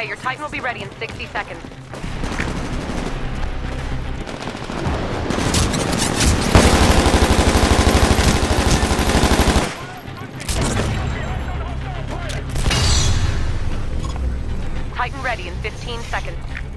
Okay, your Titan will be ready in 60 seconds. Titan ready in 15 seconds.